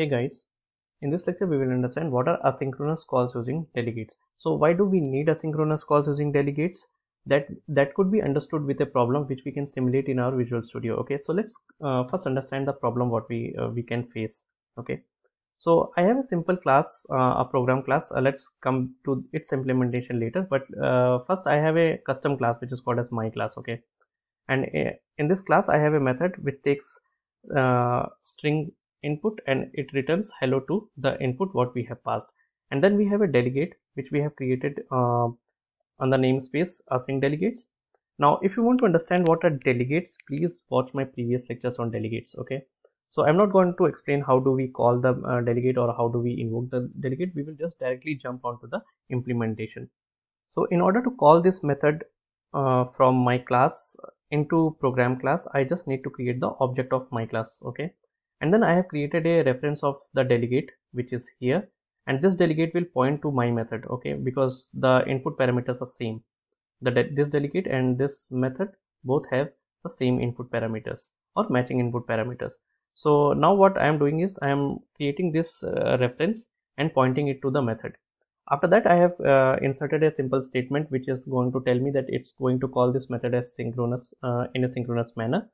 Hey guys, in this lecture we will understand what are asynchronous calls using delegates. So why do we need asynchronous calls using delegates? That that could be understood with a problem which we can simulate in our Visual Studio. Okay, so let's uh, first understand the problem what we uh, we can face. Okay, so I have a simple class, uh, a program class. Uh, let's come to its implementation later. But uh, first I have a custom class which is called as my class. Okay, and uh, in this class I have a method which takes string input and it returns hello to the input what we have passed. And then we have a delegate which we have created uh, on the namespace async delegates. Now if you want to understand what are delegates please watch my previous lectures on delegates okay? So i'm not going to explain how do we call the uh, delegate or how do we invoke the delegate. We will just directly jump onto the implementation. So in order to call this method uh, from my class into program class i just need to create the object of my class okay and then I have created a reference of the delegate which is here. And this delegate will point to my method okay? Because the input parameters are same. The de this delegate and this method both have the same input parameters or matching input parameters. So now what I am doing is I am creating this uh, reference and pointing it to the method. After that I have uh, inserted a simple statement which is going to tell me that it's going to call this method as synchronous uh, in a synchronous manner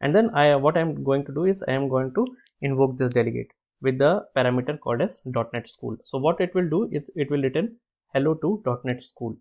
and then I what I'm going to do is I am going to invoke this delegate with the parameter called as .NET School. So what it will do is it will return hello to .NET School.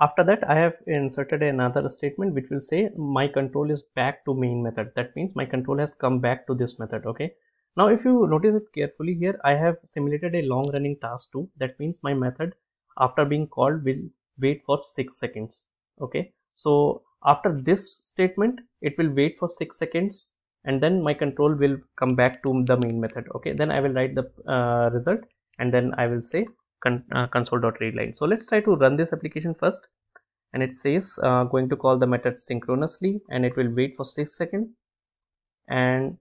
After that I have inserted another statement which will say my control is back to main method. That means my control has come back to this method. Okay. Now if you notice it carefully here I have simulated a long running task too. That means my method after being called will wait for 6 seconds. Okay. So after this statement it will wait for six seconds and then my control will come back to the main method. Okay then i will write the uh, result and then i will say con uh, console.readline so let's try to run this application first. And it says uh, going to call the method synchronously and it will wait for six seconds. And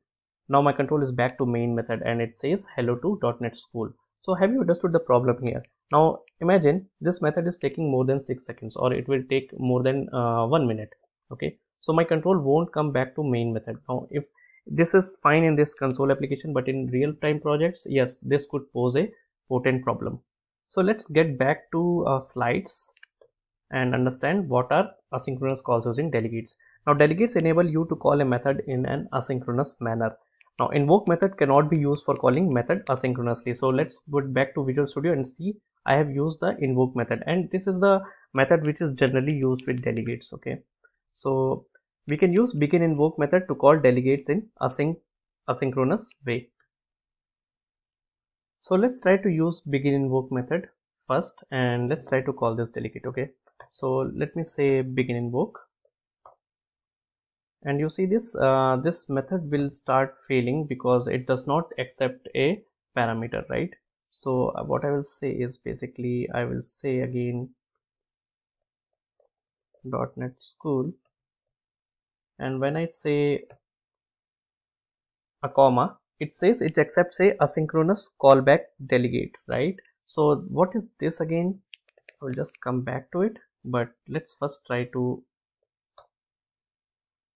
now my control is back to main method and it says hello to .NET school. So have you understood the problem here now imagine this method is taking more than six seconds or it will take more than uh, one minute okay? So my control won't come back to main method. Now if this is fine in this console application but in real time projects yes this could pose a potent problem. So let's get back to uh, slides and understand what are asynchronous calls using delegates. Now delegates enable you to call a method in an asynchronous manner. Now invoke method cannot be used for calling method asynchronously. So let's go back to Visual Studio and see I have used the invoke method and this is the method which is generally used with delegates. Okay. So we can use begin invoke method to call delegates in async asynchronous way. So let's try to use begin invoke method first and let's try to call this delegate. Okay. So let me say begin invoke and you see this uh, this method will start failing because it does not accept a parameter right so uh, what i will say is basically i will say again .NET school. And when i say a comma it says it accepts a asynchronous callback delegate right? So what is this again? I will just come back to it but let's first try to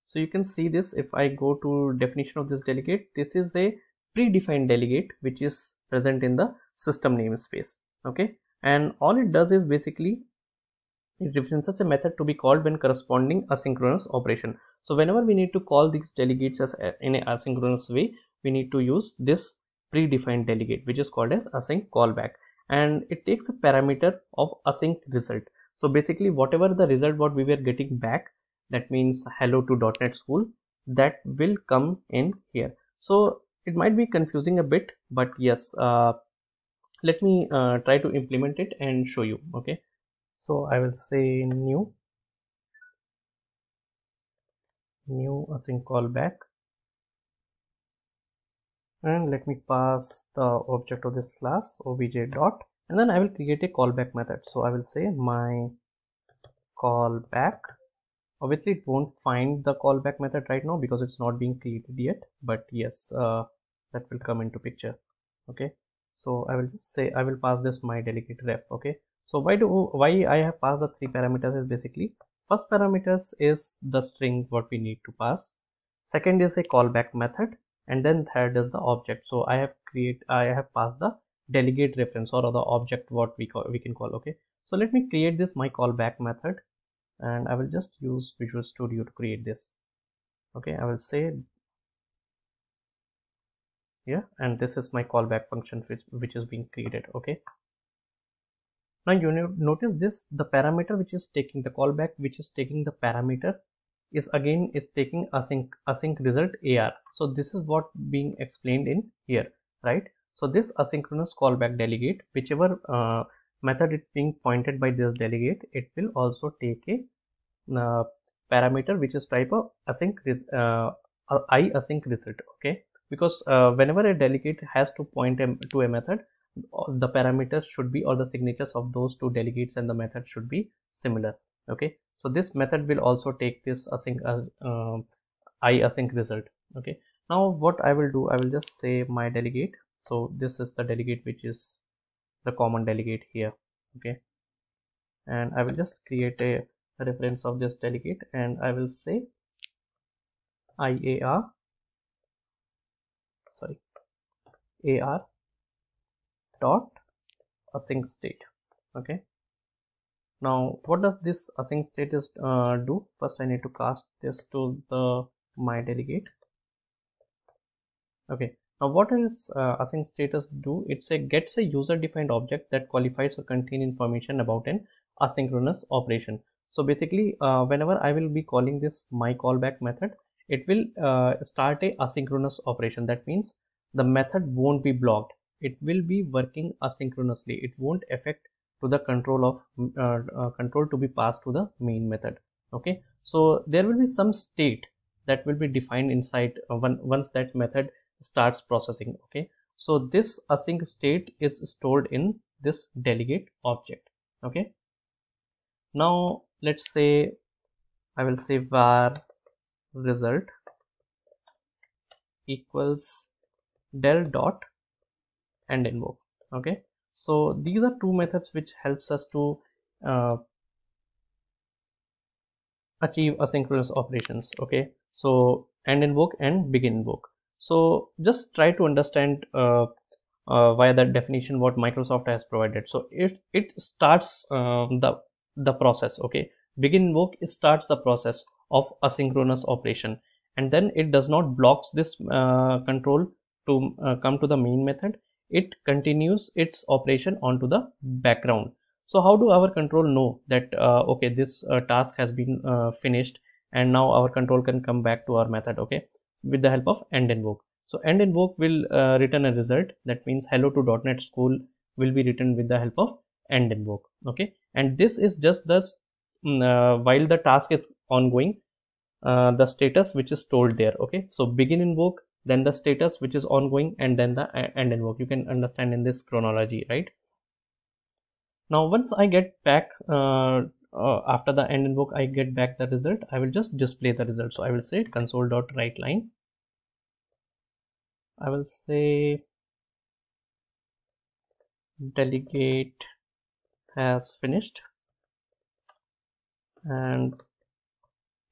so you can see this. If I go to definition of this delegate this is a predefined delegate which is present in the system namespace okay? And all it does is basically it references a method to be called when corresponding asynchronous operation. So whenever we need to call these delegates as in a asynchronous way we need to use this predefined delegate which is called as async callback. And it takes a parameter of async result. So basically whatever the result what we were getting back that means hello to .NET school that will come in here. So it might be confusing a bit but yes uh, let me uh, try to implement it and show you okay? So I will say new. New async callback and let me pass the object of this class obj dot. And then I will create a callback method. So I will say my callback obviously it won't find the callback method right now because it's not being created yet but yes uh, that will come into picture okay? So i will just say i will pass this my delegate ref okay? So why do why i have passed the three parameters is basically first parameters is the string what we need to pass second is a callback method and then third is the object. So i have create i have passed the delegate reference or the object what we call we can call okay? So let me create this my callback method and i will just use visual studio to create this. Okay i will say yeah and this is my callback function which, which is being created okay? Now you notice this the parameter which is taking the callback which is taking the parameter is again it's taking async async result ar so this is what being explained in here right? So this asynchronous callback delegate whichever uh, method it's being pointed by this delegate. It will also take a uh, parameter which is type of async uh, i async result okay? Because uh, whenever a delegate has to point to a method the parameters should be or the signatures of those two delegates and the method should be similar okay? So this method will also take this async uh, uh, i async result okay? Now what i will do i will just say my delegate. So this is the delegate which is the common delegate here okay? And i will just create a reference of this delegate and i will say iar sorry ar dot async state okay? Now what does this async status uh, do? First i need to cast this to the my delegate okay now what does uh, async status do? It's a gets a user defined object that qualifies or contain information about an asynchronous operation. So basically uh, whenever i will be calling this my callback method it will uh, start a asynchronous operation. That means the method won't be blocked. It will be working asynchronously. It won't affect to the control of uh, uh, control to be passed to the main method. Okay? So there will be some state that will be defined inside uh, one, once that method starts processing okay? So this async state is stored in this delegate object okay? Now let's say i will say var result equals del dot and invoke okay? So these are two methods which helps us to uh, achieve asynchronous operations okay? So end invoke and begin invoke so just try to understand uh, uh, via that definition what microsoft has provided. So it it starts um, the the process okay? Begin work starts the process of asynchronous operation. And then it does not blocks this uh, control to uh, come to the main method. It continues its operation onto the background. So how do our control know that uh, okay this uh, task has been uh, finished and now our control can come back to our method okay with the help of end invoke so end invoke will uh, return a result. That means hello to .NET school will be written with the help of end invoke okay? And this is just the mm, while the task is ongoing uh, the status which is stored there. Okay? So begin invoke then the status which is ongoing and then the end invoke you can understand in this chronology right? Now once i get back uh, uh, after the end invoke i get back the result. I will just display the result. So i will say console dot write line. I will say delegate has finished. And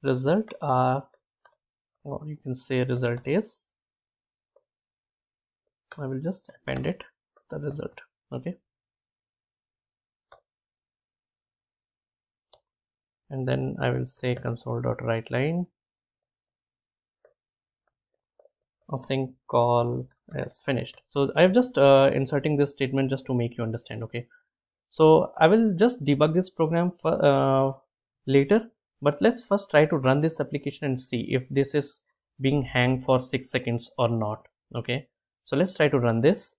result are or you can say result is I will just append it the result. Okay and then I will say console dot write line async call is finished. So I am just uh, inserting this statement just to make you understand okay? So I will just debug this program for, uh, later but let's first try to run this application and see if this is being hang for six seconds or not okay? So let's try to run this.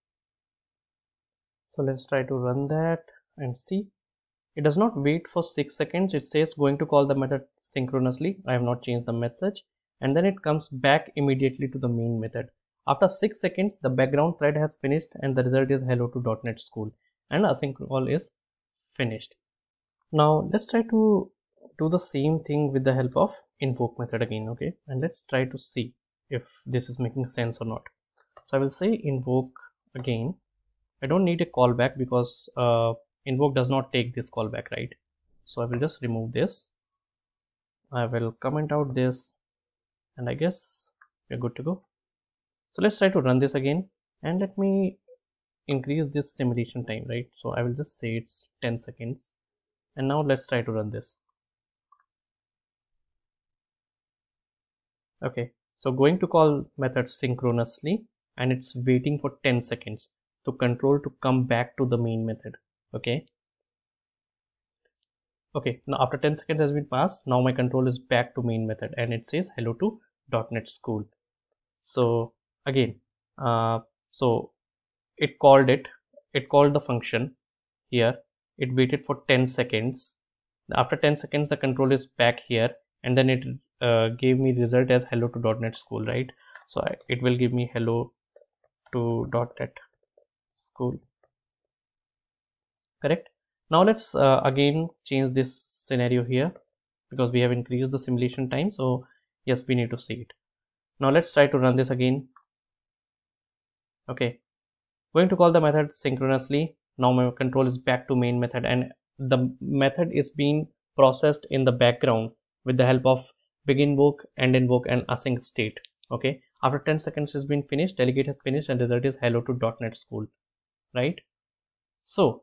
So let's try to run that and see it does not wait for six seconds. It says going to call the method synchronously. I have not changed the message. And then it comes back immediately to the main method. After six seconds the background thread has finished and the result is hello to .NET school. And async call is finished. Now let's try to do the same thing with the help of invoke method again okay? And let's try to see if this is making sense or not. So i will say invoke again. I don't need a callback because uh, invoke does not take this callback right? So i will just remove this. I will comment out this and i guess we're good to go. So let's try to run this again and let me increase this simulation time right? So i will just say it's 10 seconds. And now let's try to run this. Okay. So going to call method synchronously and it's waiting for 10 seconds to control to come back to the main method okay. Okay. Now after 10 seconds has been passed now my control is back to main method and it says hello to .NET School. So again uh, so it called it it called the function here. It waited for 10 seconds. After 10 seconds the control is back here and then it uh, gave me result as hello to .NET School right? So I, it will give me hello to .NET School correct. Now let's uh, again change this scenario here because we have increased the simulation time so yes we need to see it. Now let's try to run this again. Okay. Going to call the method synchronously. Now my control is back to main method and the method is being processed in the background with the help of begin invoke end invoke and async state. Okay. After 10 seconds has been finished delegate has finished and result is hello to .NET school. Right? So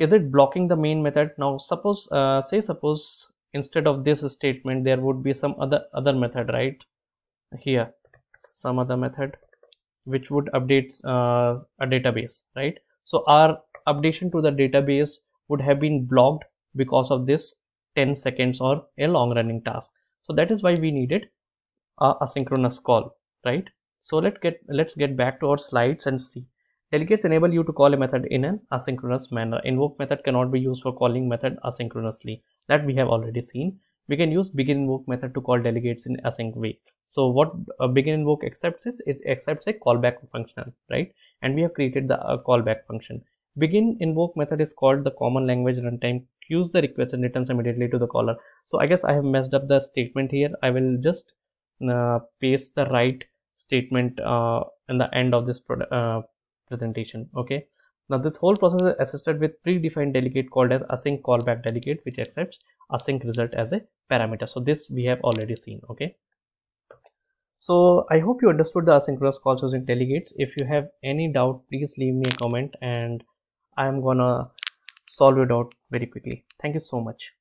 is it blocking the main method? Now suppose uh, say suppose instead of this statement there would be some other other method right? Here some other method which would update uh, a database right? So our updation to the database would have been blocked because of this 10 seconds or a long running task. So that is why we needed a asynchronous call right? So let's get let's get back to our slides and see delegates enable you to call a method in an asynchronous manner. Invoke method cannot be used for calling method asynchronously. That we have already seen. We can use begin invoke method to call delegates in async way. So what a begin invoke accepts is it accepts a callback function right? And we have created the uh, callback function. Begin invoke method is called the common language runtime. Queues the request and returns immediately to the caller. So i guess i have messed up the statement here. I will just uh, paste the right statement uh, in the end of this uh, presentation okay now this whole process is assisted with predefined delegate called as async callback delegate which accepts async result as a parameter so this we have already seen okay so I hope you understood the asynchronous calls using delegates. If you have any doubt, please leave me a comment and I'm gonna solve your doubt very quickly. Thank you so much.